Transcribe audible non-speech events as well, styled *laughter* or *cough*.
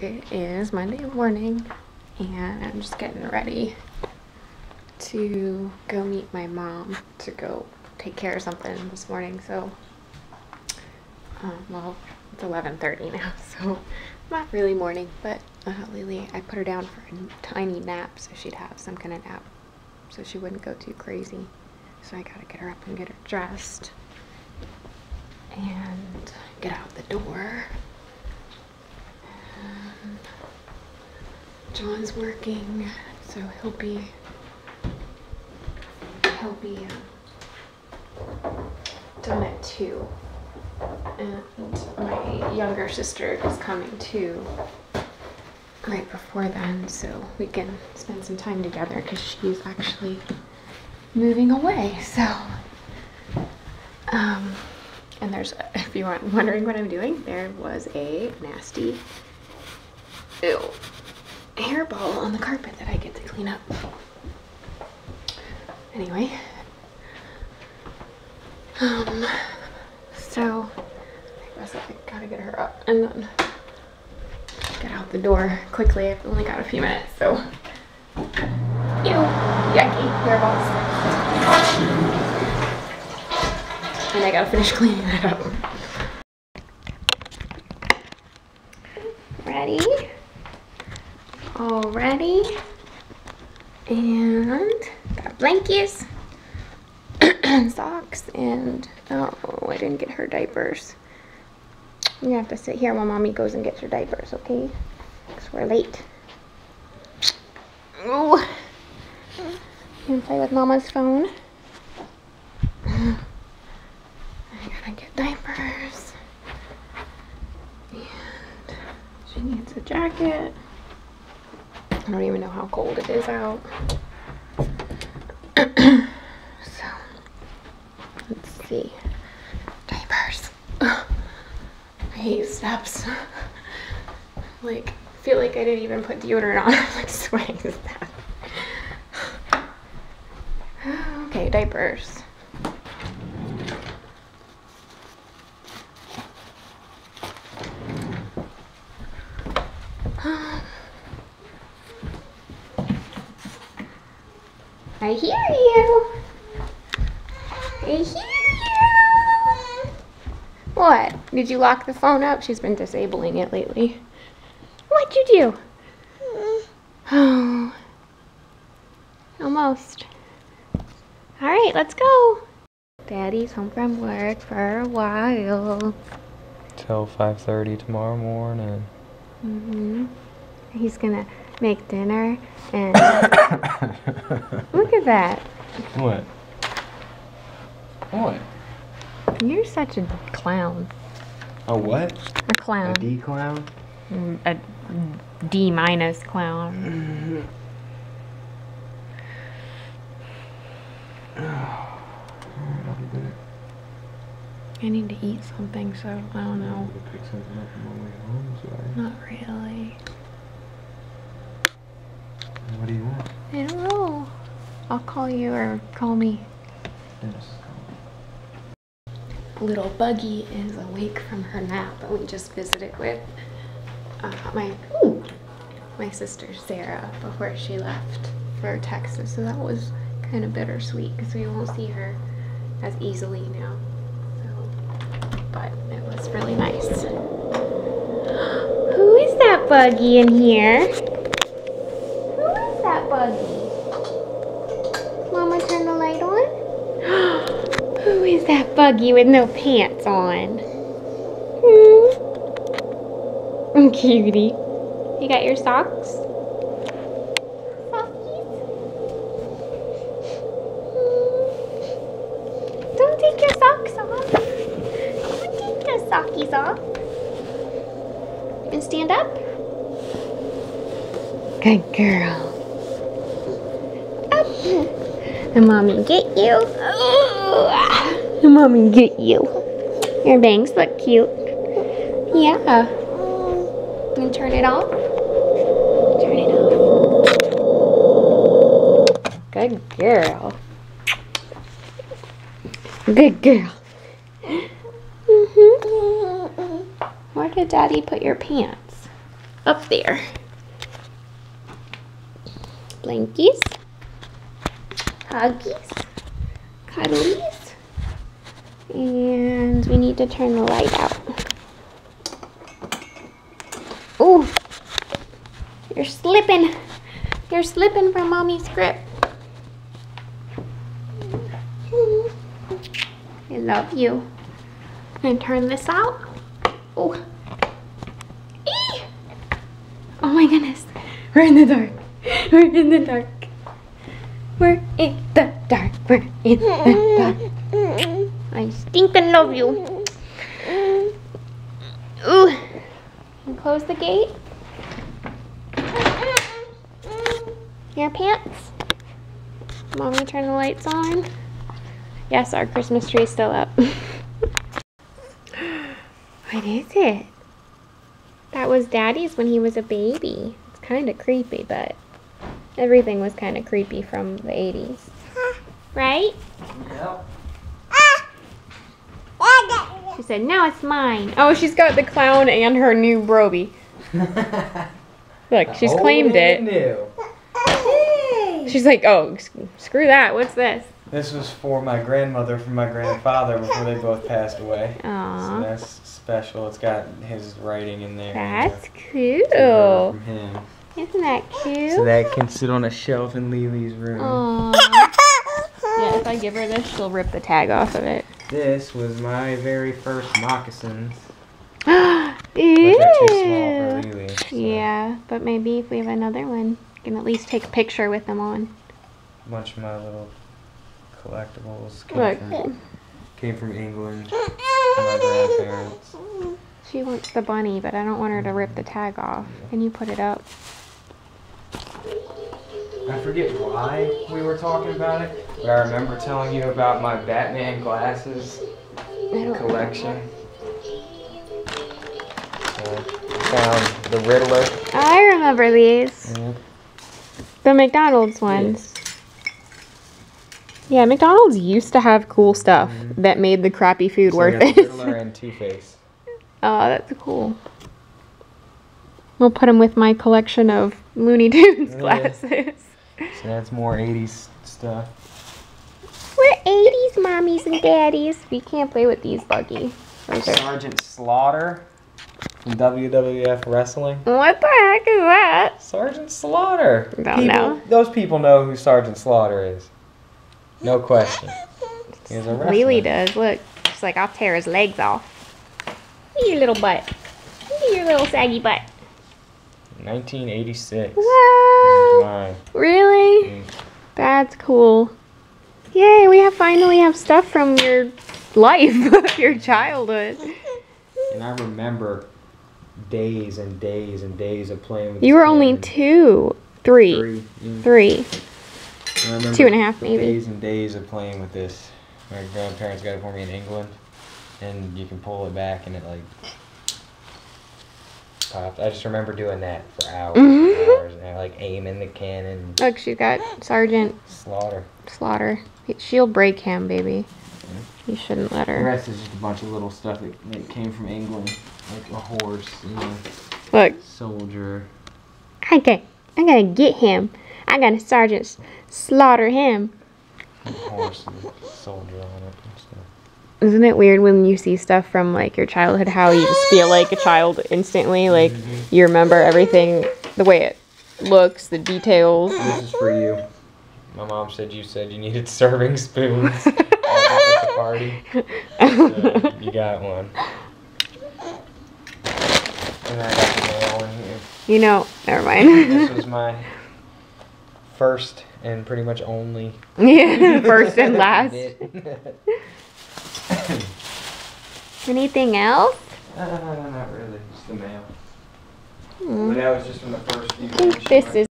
it is Monday morning and I'm just getting ready to go meet my mom to go take care of something this morning. So, um, well, it's 11:30 now, *laughs* so not really morning, but uh, Lily, I put her down for a tiny nap so she'd have some kind of nap, so she wouldn't go too crazy. So I gotta get her up and get her dressed and get out the door. John's working, so he'll be he'll be uh, done at two. And my younger sister is coming too right before then, so we can spend some time together because she's actually moving away. So, um, and there's, if you aren't wondering what I'm doing, there was a nasty, ew, hairball on the carpet that I get to clean up. Anyway, um, so I guess I gotta get her up and then get out the door quickly. I've only got a few minutes, so. Ew, yucky hairballs. And I gotta finish *laughs* cleaning that up. Ready? All ready? And got blankets, *clears throat* socks, and oh, I didn't get her diapers. You have to sit here while mommy goes and gets her diapers, okay? Because we're late. Ooh. You can play with mama's phone. *sighs* I gotta get diapers. And she needs a jacket. I don't even know how cold it is out. *clears throat* so, let's see. Diapers. I hate steps. like, feel like I didn't even put deodorant on. *laughs* I'm like sweating death. *sighs* okay, diapers. I hear you. I hear you. What? Did you lock the phone up? She's been disabling it lately. What'd you do? Oh. *sighs* Almost. All right, let's go. Daddy's home from work for a while. Till 5.30 tomorrow morning. Mm hmm He's gonna make dinner and *coughs* look at that. what? What? You're such a clown. A what? A clown. A D clown? Mm, a D minus clown. I need to eat something, so I don't know. Pick something up on my way home, so Not really. I- What do you want? I don't know. I'll call you or call me. Yes. Little Buggy is awake from her nap, and we just visited with uh, my ooh, my sister Sarah before she left for Texas. So that was kind of bittersweet because we won't see her as easily now. So, but it was really nice. *gasps* Who is that Buggy in here? Who is that Buggy? Mama, turn the light on. Who is that buggy with no pants on? Hmm? Oh, *laughs* cutie. You got your socks? Sockies? Don't take your socks off. Don't take your sockies off. And stand up. Good girl. Up. And mommy get you. And mommy get you. Your bangs look cute. Yeah. And turn it off. Turn it off. Good girl. Good girl. Mhm. Where did Daddy put your pants? up there. Blankies. Huggies. Cuddlies. And we need to turn the light out. Ooh. You're slipping. You're slipping from mommy's grip. I love you. And turn this out. Oh. Oh my goodness. We're in the dark. We're in the dark. We're in the dark. We're in the dark. I stinking love you. Ooh. And close the gate. Your pants. Mommy, turn the lights on. Yes, our Christmas tree's still up. *laughs* what is it? That was Daddy's when he was a baby. It's kind of creepy, but everything was kind of creepy from the 80s. Right? Yep. She said, now it's mine. Oh, she's got the clown and her new Brobee. *laughs* Look, she's Old claimed and it. New. She's like, oh, screw that. What's this? This was for my grandmother from my grandfather before they both passed away. So that's special. It's got his writing in there. that's It's cool. From him. Isn't that cute? So that can sit on a shelf in Lily's room. Aw. *laughs* Yeah, if I give her this, she'll rip the tag off of it. This was my very first moccasins. *gasps* Ew. Which are too small for Lily. so Yeah, but maybe if we have another one, we can at least take a picture with them on. A bunch of my little collectibles came, Look, from, came from England she wants the bunny, but I don't want her to rip the tag off. Can you put it up? I forget why we were talking about it, but I remember telling you about my Batman glasses collection. So, found the Riddler. I remember these. Mhm. The McDonald's ones. Yeah, McDonald's used to have cool stuff Mhm. that made the crappy food So worth it. Riddler and *laughs* Two Face. oh, that's cool. We'll put them with my collection of Looney Tunes Yeah. glasses. So that's more 80s stuff. We're 80s mommies and daddies. We can't play with these, Buggy. Those are- Sergeant Slaughter from WWF Wrestling. What the heck is that? Sergeant Slaughter. Don't People- know. Those people know who Sergeant Slaughter is. No question. He's a *laughs* wrestler. Lily does. Look, she's like, I'll tear his legs off. Look at your little butt. Look at your little saggy butt. 1986. What? That's cool. Yay, we have finally have stuff from your life, *laughs* your childhood. And I remember days and days and days of playing with this. You were only two, three, Three. Mm. three. Two and a half, maybe. Days and days of playing with this. My grandparents got it for me in England, and you can pull it back and it like popped. I just remember doing that for hours, Mhm. and hours, and like aiming the cannon, Look, she's got Sergeant slaughter. Slaughter. She'll break him, baby. You shouldn't let her. The her. rest is just a bunch of little stuff that, that came from England, like a horse and a Look, soldier. Okay, I got, I gotta get him. I gotta Sergeant slaughter him. A horse and a soldier on it and stuff. Isn't it weird when you see stuff from like your childhood how you just feel like a child instantly? Like mm-hmm. you remember everything, the way it looks, the details. This is for you. My mom said you said you needed serving spoons *laughs* at the party. So *laughs* you got one. And I got the mail in here. You know, never mind This was my first and pretty much only. *laughs* yeah, first and last. Anything else? uh, not really, just the mail. Hmm. But that was just from the first few I think this is